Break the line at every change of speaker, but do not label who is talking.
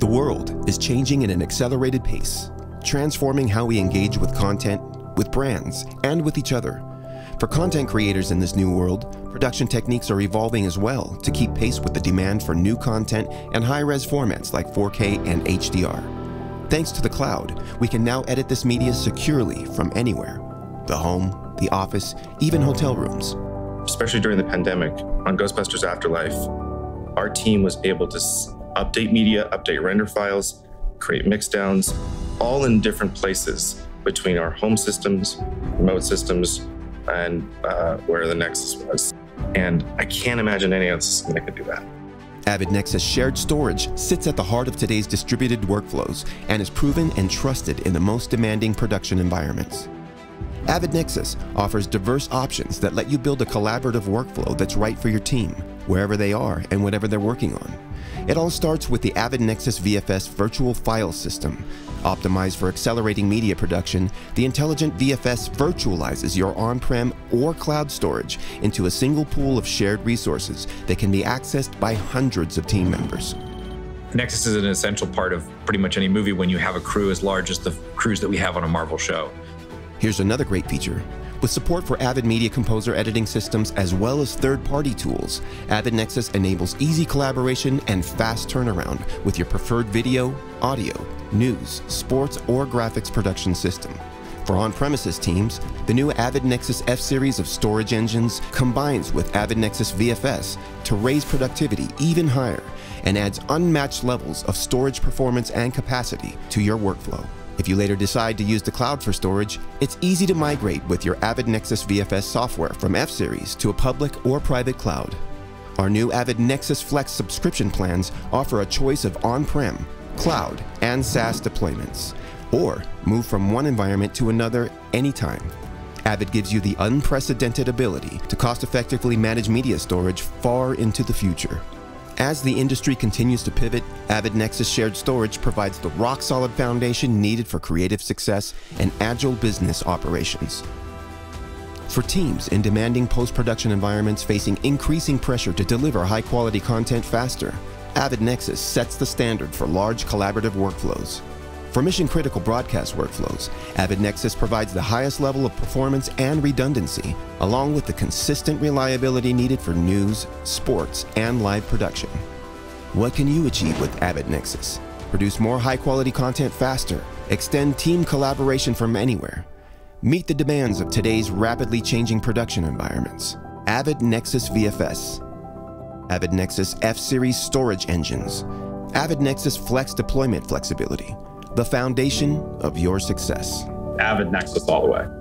The world is changing at an accelerated pace, transforming how we engage with content, with brands, and with each other. For content creators in this new world, production techniques are evolving as well to keep pace with the demand for new content and high res formats like 4K and HDR. Thanks to the cloud, we can now edit this media securely from anywhere the home, the office, even hotel rooms.
Especially during the pandemic, on Ghostbusters Afterlife, our team was able to update media, update render files, create mixdowns, all in different places between our home systems, remote systems, and uh, where the NEXIS was. And I can't imagine any other system that could do that.
Avid NEXIS shared storage sits at the heart of today's distributed workflows and is proven and trusted in the most demanding production environments. Avid NEXIS offers diverse options that let you build a collaborative workflow that's right for your team, wherever they are and whatever they're working on. It all starts with the Avid NEXIS VFS virtual file system. Optimized for accelerating media production, the intelligent VFS virtualizes your on-prem or cloud storage into a single pool of shared resources that can be accessed by hundreds of team members.
NEXIS is an essential part of pretty much any movie when you have a crew as large as the crews that we have on a Marvel show.
Here's another great feature. With support for Avid Media Composer editing systems as well as third-party tools, Avid NEXIS enables easy collaboration and fast turnaround with your preferred video, audio, news, sports, or graphics production system. For on-premises teams, the new Avid NEXIS F-Series of storage engines combines with Avid NEXIS VFS to raise productivity even higher and adds unmatched levels of storage performance and capacity to your workflow. If you later decide to use the cloud for storage, it's easy to migrate with your Avid NEXIS VFS software from F-Series to a public or private cloud. Our new Avid NEXIS Flex subscription plans offer a choice of on-prem, cloud, and SaaS deployments, or move from one environment to another anytime. Avid gives you the unprecedented ability to cost-effectively manage media storage far into the future. As the industry continues to pivot, Avid NEXIS Shared Storage provides the rock solid foundation needed for creative success and agile business operations. For teams in demanding post production environments facing increasing pressure to deliver high quality content faster, Avid NEXIS sets the standard for large collaborative workflows. For mission critical broadcast workflows, Avid NEXIS provides the highest level of performance and redundancy, along with the consistent reliability needed for news, sports, and live production. What can you achieve with Avid NEXIS? Produce more high quality content faster, extend team collaboration from anywhere, meet the demands of today's rapidly changing production environments. Avid NEXIS VFS, Avid NEXIS F Series storage engines, Avid NEXIS Flex deployment flexibility the foundation of your success.
Avid NEXIS all the way.